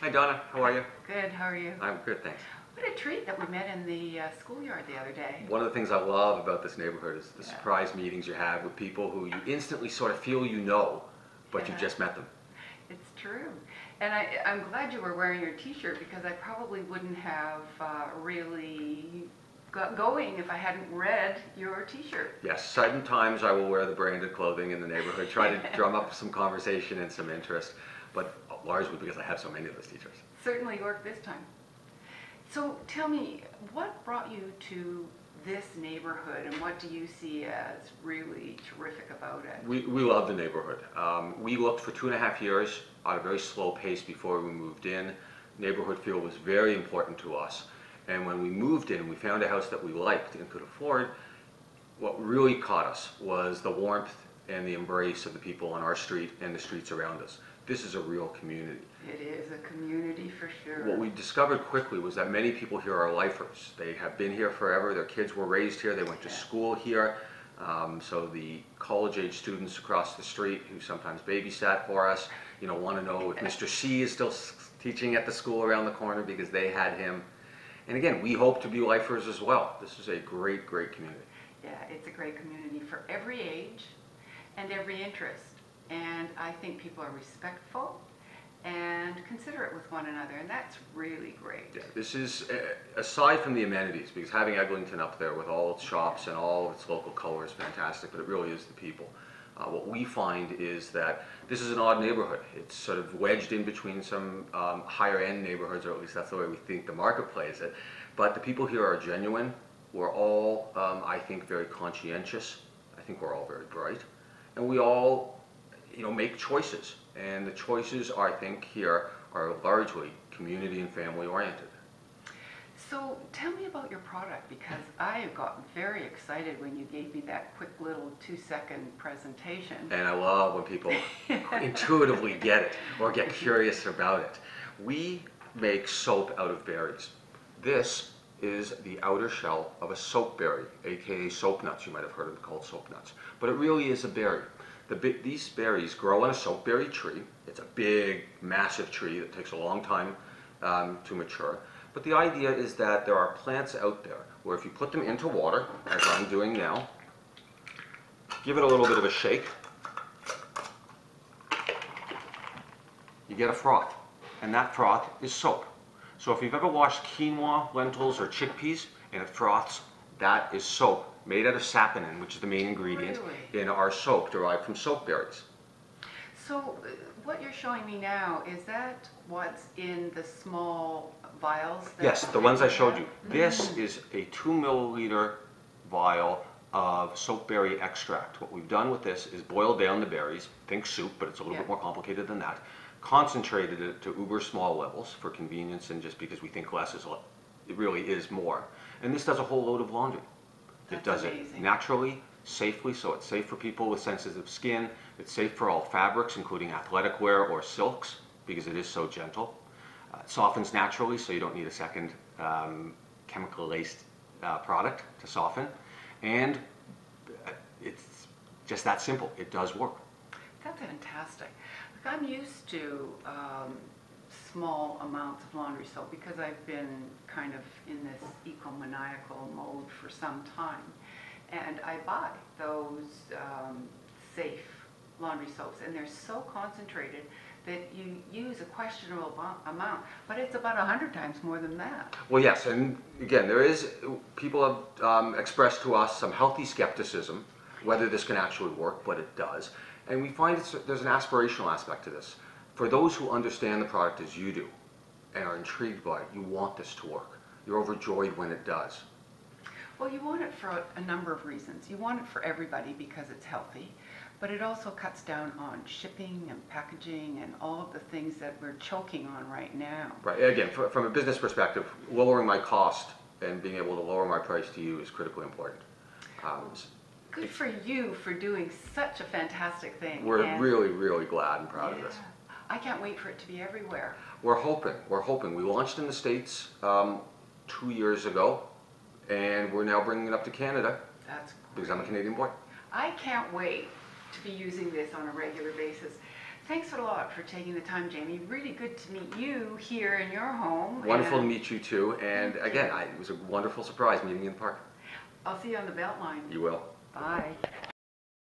Hi Donna, how are you? Good, how are you? I'm good, thanks. What a treat that we met in the uh, schoolyard the other day. One of the things I love about this neighborhood is the Yeah. surprise meetings you have with people who you instantly sort of feel you know, but you've just met them. It's true. And I, I'm glad you were wearing your t-shirt because I probably wouldn't have uh, really got going if I hadn't read your t-shirt. Yes, sometimes I will wear the branded clothing in the neighborhood, try to drum up some conversation and some interest, but largely because I have so many of those t-shirts. Certainly worked this time. So tell me, what brought you to this neighborhood and what do you see as really terrific about it? We, we love the neighborhood. Um, we looked for two and a half years at a very slow pace before we moved in. Neighborhood feel was very important to us. And when we moved in, we found a house that we liked and could afford. What really caught us was the warmth and the embrace of the people on our street and the streets around us. This is a real community. It is a community for sure. What we discovered quickly was that many people here are lifers. They have been here forever. Their kids were raised here. They went to school here. Um, so the college-age students across the street who sometimes babysat for us, you know, want to know if Mr. C is still teaching at the school around the corner because they had him. And again, we hope to be lifers as well. This is a great, great community. Yeah, it's a great community for every age and every interest. And I think people are respectful and considerate with one another, and that's really great. Yeah, this is, uh, aside from the amenities, because having Eglinton up there with all its shops and all its local color is fantastic, but it really is the people. Uh, what we find is that this is an odd neighborhood. It's sort of wedged in between some um, higher end neighborhoods, or at least that's the way we think the market plays it. But the people here are genuine. We're all, um, I think, very conscientious. I think we're all very bright. And we all, you know, make choices. And the choices, I think, here are largely community and family oriented. So tell me about your product because I got very excited when you gave me that quick little two second presentation. And I love when people intuitively get it or get curious about it. We make soap out of berries. This is the outer shell of a soap berry, aka soap nuts. You might have heard of it called soap nuts. But it really is a berry. The, these berries grow on a soapberry tree. It's a big, massive tree that takes a long time um, to mature. But the idea is that there are plants out there where if you put them into water, as I'm doing now, give it a little bit of a shake, you get a froth. And that froth is soap. So if you've ever washed quinoa, lentils, or chickpeas and it froths, that is soap made out of saponin, which is the main ingredient Really? in our soap derived from soap berries. So uh, what you're showing me now, is that what's in the small vials? Yes, the ones I showed you. Mm. This is a two milliliter vial of soapberry extract. What we've done with this is boiled down the berries, think soup, but it's a little Yeah. bit more complicated than that. Concentrated it to uber small levels for convenience and just because we think less is, it really is more. And this does a whole load of laundry. It That's does amazing. it naturally, safely, so it's safe for people with sensitive skin. It's safe for all fabrics, including athletic wear or silks, because it is so gentle. Softens naturally, so you don't need a second um, chemical-laced uh, product to soften. And uh, it's just that simple. It does work. That's fantastic. Look, I'm used to um, small amounts of laundry soap because I've been kind of in this eco-maniacal mode for some time. And I buy those um, safe laundry soaps and they're so concentrated that you use a questionable amo- amount, but it's about a hundred times more than that. Well, yes, and again, there is, people have um, expressed to us some healthy skepticism whether this can actually work, but it does. And we find it's, there's an aspirational aspect to this. For those who understand the product as you do and are intrigued by it, you want this to work. You're overjoyed when it does. Well, you want it for a number of reasons. You want it for everybody because it's healthy, but it also cuts down on shipping and packaging and all of the things that we're choking on right now. Right, again, fr- from a business perspective, lowering my cost and being able to lower my price to you is critically important. Um, Good for you for doing such a fantastic thing. We're and- really, really glad and proud of this. I can't wait for it to be everywhere. We're hoping, we're hoping. We launched in the States um, two years ago, and we're now bringing it up to Canada That's because I'm a. Canadian boy. I can't wait to be using this on a regular basis. Thanks a lot for taking the time, Jamie. Really good to meet you here in your home. Wonderful to meet you too, and again. I, it was a wonderful surprise meeting you in the park. I'll see you on the Beltline. You will. Bye.